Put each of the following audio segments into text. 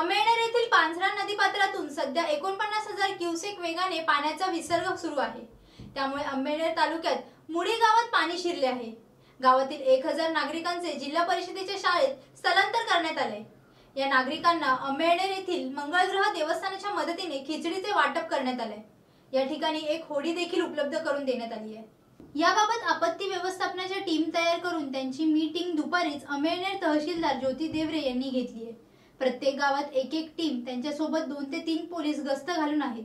अमेळनेर येथील पांझरा नदीपात्रातून सध्या एकोणपन्नास हजार क्युसेक वेगाने पाण्याचा विसर्ग सुरू आहे. त्यामुळे अंबेनेर तालुक्यात मुडी गावात पाणी शिरले आहे. गावातील एक हजार नागरिकांचे जिल्हा परिषदेच्या शाळेत स्थलांतर करण्यात आले. या नागरिकांना अंबेनेर येथील मंगळग्रह देवस्थानाच्या मदतीने खिचडीचे वाटप करण्यात आले. या ठिकाणी एक होडी देखील उपलब्ध करून देण्यात आली आहे. याबाबत आपत्ती व्यवस्थापनाच्या टीम तयार करून त्यांची मीटिंग दुपारीच अमेळनेर तहसीलदार ज्योती देवरे यांनी घेतली आहे. प्रत्येक गावात एक एक टीम त्यांच्यासोबत दोन ते तीन पोलीस गस्त घालून आहेत.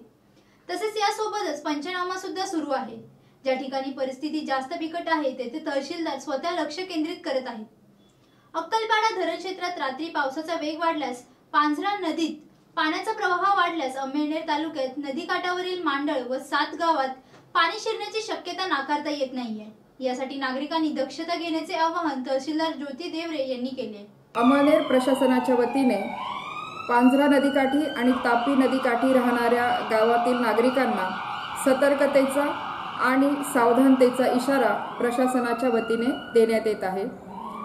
तसेच यासोबतच पंचनामा सुद्धा सुरू आहे. ज्या ठिकाणी परिस्थिती जास्त बिकट आहे तेथे तहसीलदार स्वतः लक्ष केंद्रित करत आहेत. अक्कलपाडा धरण क्षेत्रात रात्री पावसाचा वेग वाढल्यास पांझरा नदीत पाण्याचा प्रवाह वाढल्यास अमेळनेर तालुक्यात नदीकाठावरील मांडळ व सात गावात पाणी शिरण्याची शक्यता नाकारता येत नाहीये. यासाठी नागरिकांनी दक्षता घेण्याचे आवाहन तहसीलदार ज्योती देवरे यांनी केले अमळनेर प्रशासनाच्या वतीने पांझरा नदीकाठी आणि तापी नदीकाठी राहणाऱ्या गावातील नागरिकांना सतर्कतेचा आणि सावधानतेचा इशारा प्रशासनाच्या वतीने देण्यात येत आहे.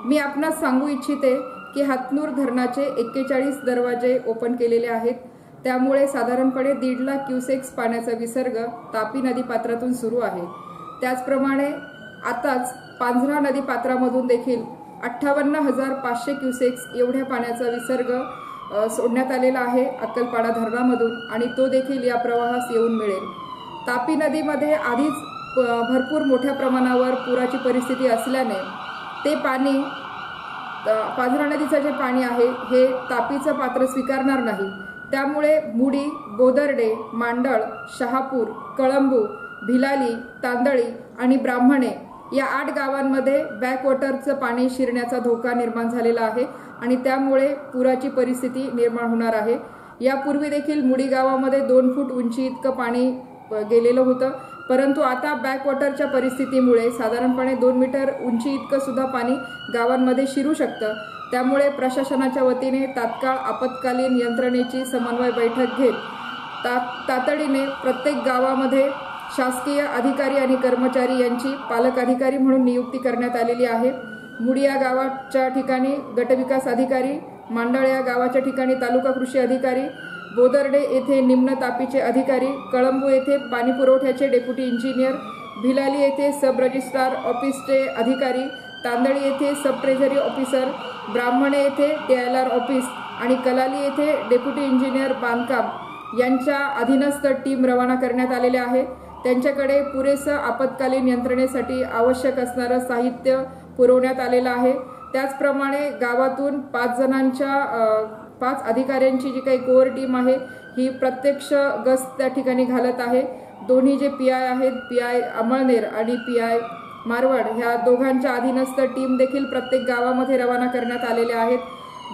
मी आपणास सांगू इच्छिते की हातनूर धरणाचे एक्केचाळीस दरवाजे ओपन केलेले आहेत. त्यामुळे साधारणपणे दीड लाख क्युसेक्स पाण्याचा विसर्ग तापी नदीपात्रातून सुरू आहे. त्याचप्रमाणे आताच पांझरा नदीपात्रामधून देखील अठ्ठावन्न हजार पाचशे क्युसेक्स एवढ्या पाण्याचा विसर्ग सोडण्यात आलेला आहे अक्कलपाडा धरणामधून आणि तो देखील या प्रवाहास येऊन मिळेल. तापी नदीमध्ये आधीच प- भरपूर मोठ्या प्रमाणावर पुराची परिस्थिती असल्याने ते पाणी पाझरा नदीचं जे पाणी आहे हे तापीचं पात्र स्वीकारणार नाही. त्यामुळे मुडी बोदर्डे मांडळ शहापूर कळंबू भिलाली तांदळी आणि ब्राह्मणे या आठ गावांमध्ये बॅकवॉटरचं पाणी शिरण्याचा धोका निर्माण झालेला आहे आणि त्यामुळे पुराची परिस्थिती निर्माण होणार आहे. यापूर्वी देखील मुडी गावामध्ये दोन फूट उंची इतकं पाणी गेलेलं होतं. परंतु आता बॅकवॉटरच्या परिस्थितीमुळे साधारणपणे दोन मीटर उंची इतकं सुद्धा पाणी गावांमध्ये शिरू शकतं. त्यामुळे प्रशासनाच्या वतीने तात्काळ आपत्कालीन यंत्रणेची समन्वय बैठक घेत ता तातडीने प्रत्येक गावामध्ये शासकीय अधिकारी आणि कर्मचारी यांची पालक अधिकारी म्हणून नियुक्ती करण्यात आलेली आहे. मुडिया गावाच्या ठिकाणी गटविकास अधिकारी मांडाळ या गावाच्या ठिकाणी तालुका कृषी अधिकारी बोदर्डे येथे निम्न तापीचे अधिकारी कळंबू येथे पाणी पुरवठ्याचे डेप्युटी इंजिनियर भिलाली येथे सब रजिस्ट्रार ऑफिसचे अधिकारी तांदळी येथे सब ट्रेझरी ऑफिसर ब्राह्मणे येथे टी एल आर ऑफिस आणि कलाली येथे डेप्युटी इंजिनियर बांधकाम यांच्या अधीनस्थ टीम रवाना करण्यात आलेल्या आहे. त्यांच्याकडे पुरेसं आपत्कालीन यंत्रणेसाठी आवश्यक असणारं साहित्य पुरवण्यात आलेलं आहे. त्याचप्रमाणे गावातून पाच जणांच्या पाच अधिकाऱ्यांची जी काही कोअर टीम आहे ही प्रत्यक्ष गस्त त्या ठिकाणी घालत आहे. दोन्ही जे पी आय आहेत पी आय अमळनेर आणि पी आय मारवाड ह्या दोघांच्या अधीनस्थ टीम देखील प्रत्येक गावामध्ये रवाना करण्यात आलेल्या आहेत.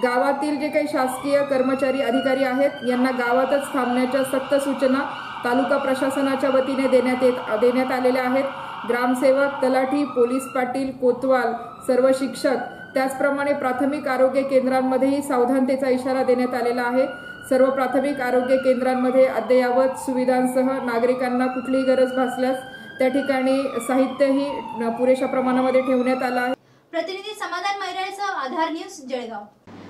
गावातील जे काही शासकीय कर्मचारी अधिकारी आहेत यांना गावातच थांबण्याच्या सक्त सूचना तालुका प्रशासनाच्या वतीने देण्यात येत देण्यात आलेल्या आहेत. ग्रामसेवक तलाठी पोलीस पाटील कोतवाल सर्व शिक्षक त्याचप्रमाणे प्राथमिक आरोग्य केंद्रांमध्येही सावधानतेचा इशारा देण्यात आलेला आहे. सर्व प्राथमिक आरोग्य केंद्रांमध्ये अद्ययावत सुविधांसह नागरिकांना कुठलीही गरज भासल्यास त्या ठिकाणी साहित्यही पुरेशा प्रमाणामध्ये ठेवण्यात आलं आहे. प्रतिनिधी समाधान मैराळसह आधार न्यूज जळगाव.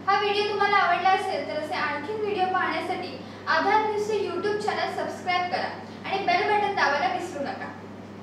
हा व्हिडिओ तुम्हाला आवडला असेल तर असे आणखी व्हिडिओ पाहण्यासाठी आधार न्यूजचे यूट्यूब चॅनल सबस्क्राईब